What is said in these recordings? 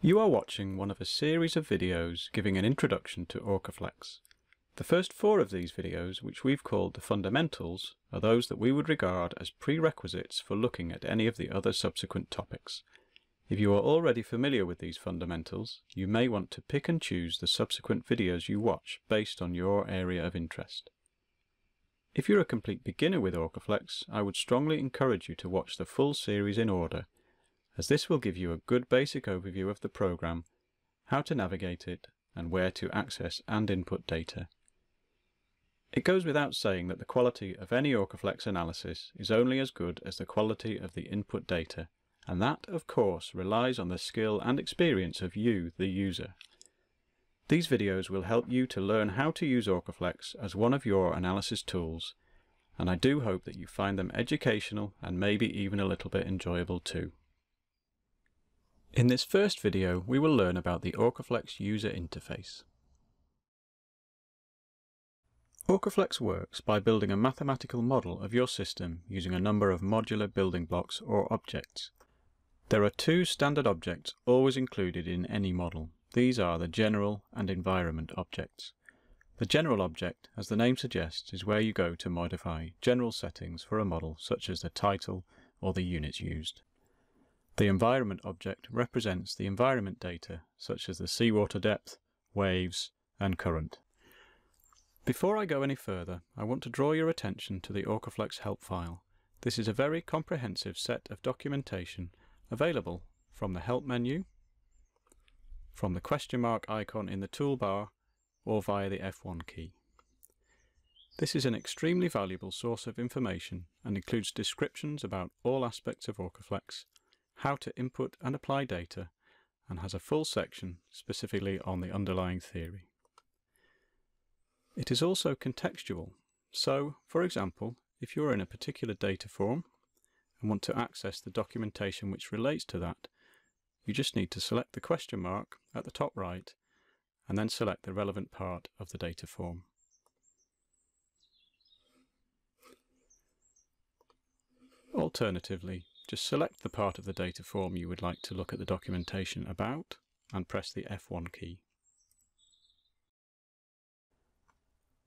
You are watching one of a series of videos giving an introduction to OrcaFlex. The first four of these videos, which we've called the fundamentals, are those that we would regard as prerequisites for looking at any of the other subsequent topics. If you are already familiar with these fundamentals, you may want to pick and choose the subsequent videos you watch based on your area of interest. If you're a complete beginner with OrcaFlex, I would strongly encourage you to watch the full series in order as this will give you a good basic overview of the program, how to navigate it, and where to access and input data. It goes without saying that the quality of any OrcaFlex analysis is only as good as the quality of the input data, and that, of course, relies on the skill and experience of you, the user. These videos will help you to learn how to use OrcaFlex as one of your analysis tools, and I do hope that you find them educational and maybe even a little bit enjoyable too. In this first video, we will learn about the OrcaFlex user interface. OrcaFlex works by building a mathematical model of your system using a number of modular building blocks or objects. There are two standard objects always included in any model. These are the general and environment objects. The general object, as the name suggests, is where you go to modify general settings for a model such as the title or the units used. The environment object represents the environment data, such as the seawater depth, waves, and current. Before I go any further, I want to draw your attention to the OrcaFlex help file. This is a very comprehensive set of documentation available from the Help menu, from the question mark icon in the toolbar, or via the F1 key. This is an extremely valuable source of information and includes descriptions about all aspects of OrcaFlex, how to input and apply data, and has a full section specifically on the underlying theory. It is also contextual, so, for example, if you're in a particular data form and want to access the documentation which relates to that, you just need to select the question mark at the top right and then select the relevant part of the data form. Alternatively, just select the part of the data form you would like to look at the documentation about and press the F1 key.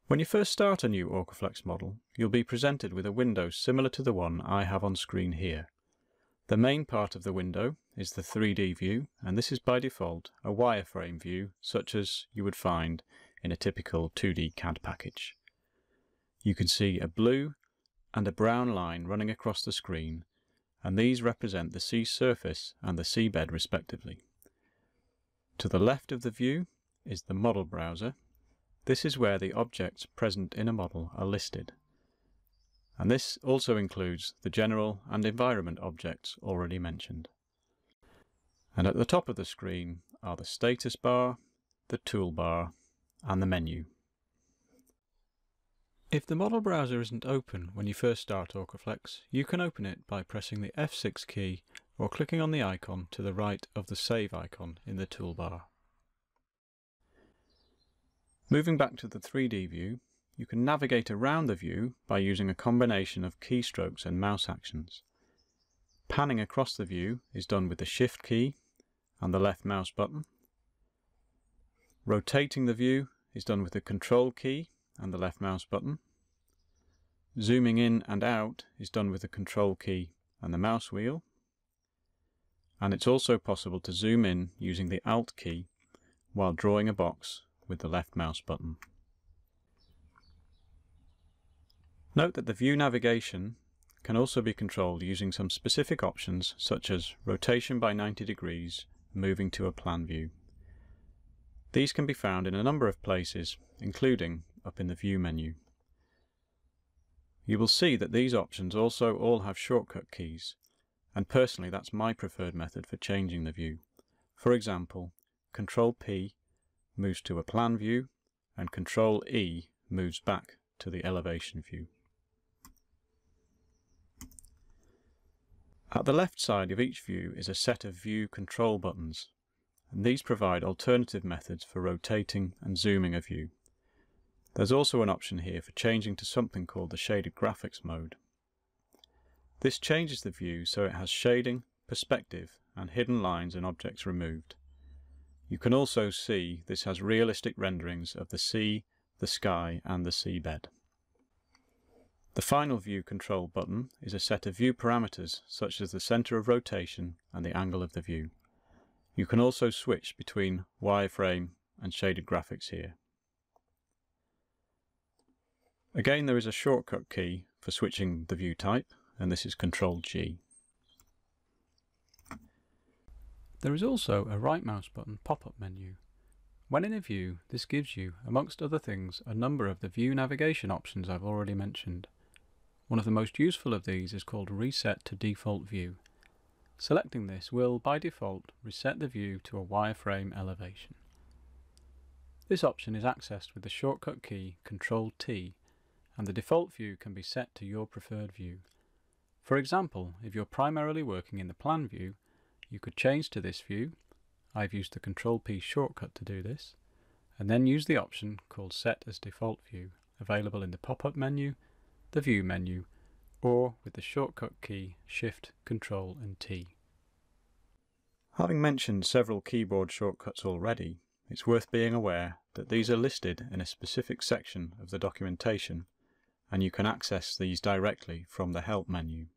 When you first start a new OrcaFlex model, you'll be presented with a window similar to the one I have on screen here. The main part of the window is the 3D view, and this is by default a wireframe view such as you would find in a typical 2D CAD package. You can see a blue and a brown line running across the screen and these represent the sea surface and the seabed respectively. To the left of the view is the model browser. This is where the objects present in a model are listed. And this also includes the general and environment objects already mentioned. And at the top of the screen are the status bar, the toolbar, and the menu. If the model browser isn't open when you first start OrcaFlex, you can open it by pressing the F6 key or clicking on the icon to the right of the Save icon in the toolbar. Moving back to the 3D view, you can navigate around the view by using a combination of keystrokes and mouse actions. Panning across the view is done with the Shift key and the left mouse button. Rotating the view is done with the Control key and the left mouse button. Zooming in and out is done with the control key and the mouse wheel. And it's also possible to zoom in using the Alt key while drawing a box with the left mouse button. Note that the view navigation can also be controlled using some specific options such as rotation by 90 degrees, moving to a plan view. These can be found in a number of places, including up in the View menu. You will see that these options also all have shortcut keys, and personally that's my preferred method for changing the view. For example, Control P moves to a plan view, and Control E moves back to the elevation view. At the left side of each view is a set of view control buttons, and these provide alternative methods for rotating and zooming a view. There's also an option here for changing to something called the shaded graphics mode. This changes the view so it has shading, perspective and hidden lines and objects removed. You can also see this has realistic renderings of the sea, the sky and the seabed. The final view control button is a set of view parameters such as the centre of rotation and the angle of the view. You can also switch between wireframe and shaded graphics here. Again there is a shortcut key for switching the view type and this is Ctrl G. There is also a right mouse button pop-up menu. When in a view, this gives you, amongst other things, a number of the view navigation options I've already mentioned. One of the most useful of these is called Reset to Default View. Selecting this will, by default, reset the view to a wireframe elevation. This option is accessed with the shortcut key Ctrl T and the default view can be set to your preferred view. For example, if you're primarily working in the plan view, you could change to this view. I've used the Ctrl P shortcut to do this, and then use the option called Set as Default View, available in the pop-up menu, the View menu, or with the shortcut key Shift, Control and T. Having mentioned several keyboard shortcuts already, it's worth being aware that these are listed in a specific section of the documentation and you can access these directly from the Help menu.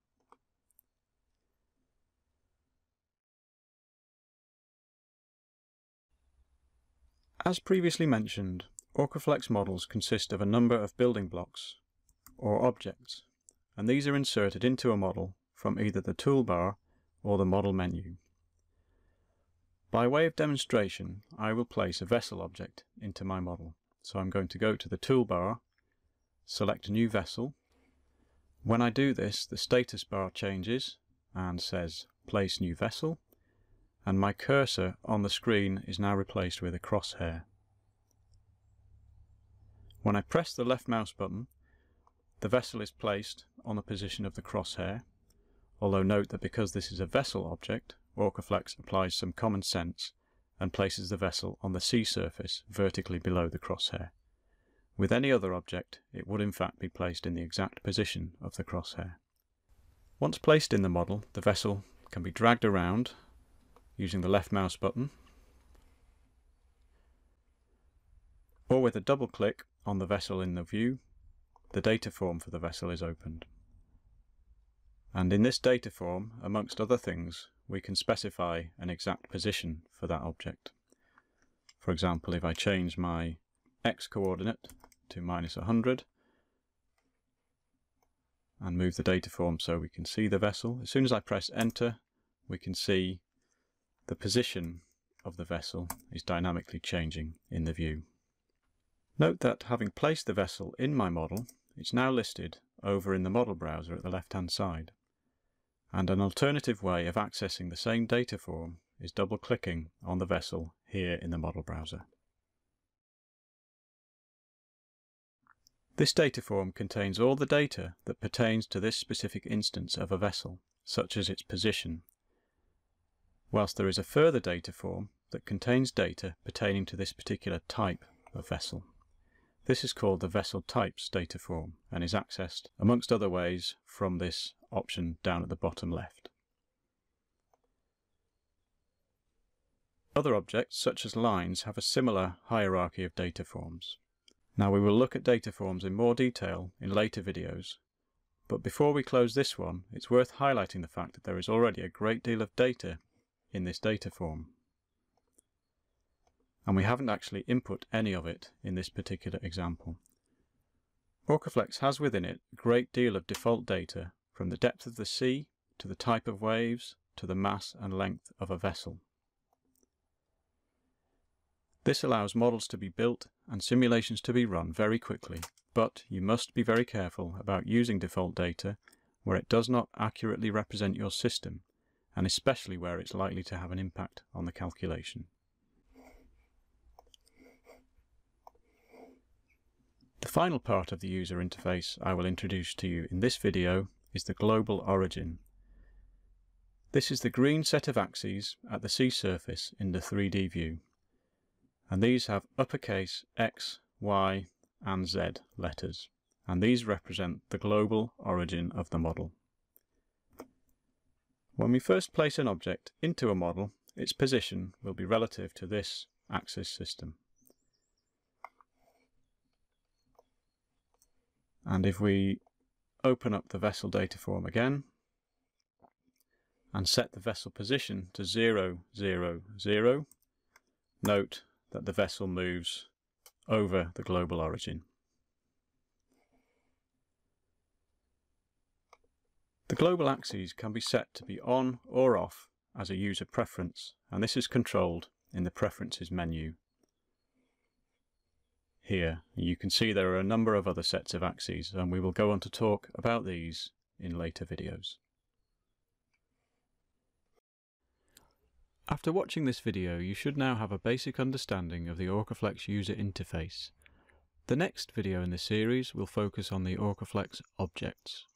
As previously mentioned, OrcaFlex models consist of a number of building blocks, or objects, and these are inserted into a model from either the toolbar or the model menu. By way of demonstration, I will place a vessel object into my model. So I'm going to go to the toolbar, select new vessel. When I do this, the status bar changes and says place new vessel, and my cursor on the screen is now replaced with a crosshair. When I press the left mouse button, the vessel is placed on the position of the crosshair, although note that because this is a vessel object, OrcaFlex applies some common sense and places the vessel on the sea surface vertically below the crosshair. With any other object, it would in fact be placed in the exact position of the crosshair. Once placed in the model, the vessel can be dragged around using the left mouse button or with a double click on the vessel in the view the data form for the vessel is opened. And in this data form, amongst other things, we can specify an exact position for that object. For example, if I change my x coordinate to minus 100 and move the data form so we can see the vessel, as soon as I press enter we can see the position of the vessel is dynamically changing in the view. Note that having placed the vessel in my model, it's now listed over in the model browser at the left hand side. And an alternative way of accessing the same data form is double clicking on the vessel here in the model browser. This data form contains all the data that pertains to this specific instance of a vessel, such as its position, whilst there is a further data form that contains data pertaining to this particular type of vessel. This is called the vessel types data form and is accessed, amongst other ways, from this option down at the bottom left. Other objects, such as lines, have a similar hierarchy of data forms. Now we will look at data forms in more detail in later videos, but before we close this one, it's worth highlighting the fact that there is already a great deal of data in this data form. And we haven't actually input any of it in this particular example. OrcaFlex has within it a great deal of default data from the depth of the sea to the type of waves to the mass and length of a vessel. This allows models to be built and simulations to be run very quickly, but you must be very careful about using default data where it does not accurately represent your system and especially where it's likely to have an impact on the calculation. The final part of the user interface I will introduce to you in this video is the global origin. This is the green set of axes at the sea surface in the 3D view. And these have uppercase X, Y and Z letters. And these represent the global origin of the model. When we first place an object into a model, its position will be relative to this axis system. And if we open up the vessel data form again and set the vessel position to 0, 0, 0, note that the vessel moves over the global origin. The global axes can be set to be on or off as a user preference and this is controlled in the Preferences menu. Here you can see there are a number of other sets of axes and we will go on to talk about these in later videos. After watching this video you should now have a basic understanding of the OrcaFlex user interface. The next video in this series will focus on the OrcaFlex objects.